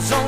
So.